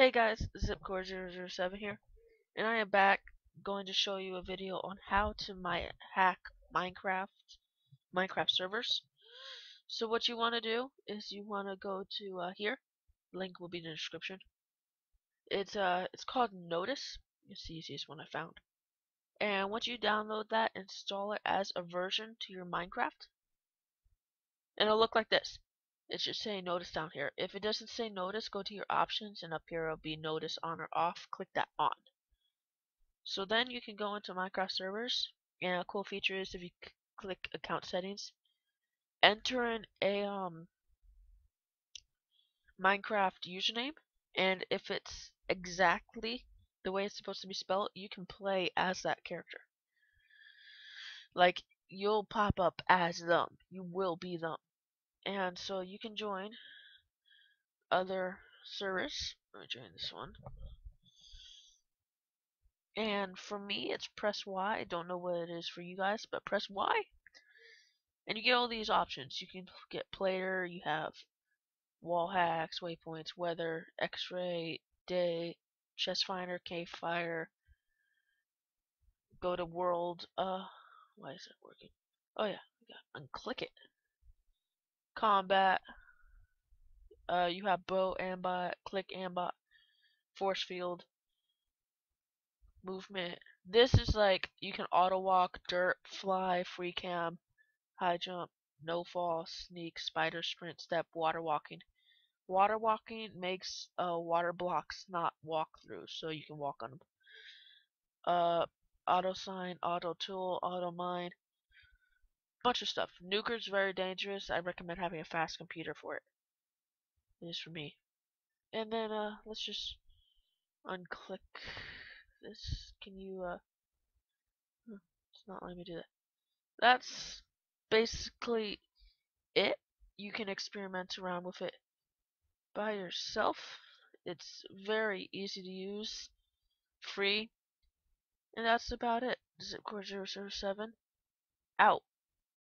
Hey guys, Zipcord007 here, and I am back going to show you a video on how to my hack Minecraft Minecraft servers. So what you want to do is you want to go to uh, here, link will be in the description. It's uh it's called Nodus. It's the easiest one I found. And once you download that, install it as a version to your Minecraft, and it'll look like this it should say Nodus down here. If it doesn't say Nodus, go to your options and up here it'll be Nodus on or off. Click that on. So then you can go into Minecraft servers and a cool feature is if you click account settings, enter in a um, Minecraft username and if it's exactly the way it's supposed to be spelled, you can play as that character. Like you'll pop up as them. You will be them and so you can join other servers. Let me join this one. And for me, it's press Y. I don't know what it is for you guys, but press Y. And you get all these options. You can get player, you have wall hacks, waypoints, weather, x-ray, day, chest finder, cave fire, go to world, uh, why is that working? Oh yeah, unclick it combat. Uh, you have bow, aimbot, click aimbot, force field, movement. This is like you can auto walk, dirt, fly, free cam, high jump, no fall, sneak, spider, sprint, step, water walking. Water walking makes uh, water blocks not walk through, so you can walk on them. Uh, auto sign, auto tool, auto mine, bunch of stuff. Nuker's very dangerous. I recommend having a fast computer for it. It is for me. And then uh, let's just unclick this. Can you uh? It's not letting me do that. That's basically it. You can experiment around with it by yourself. It's very easy to use, free, and that's about it. Zipcord007 out.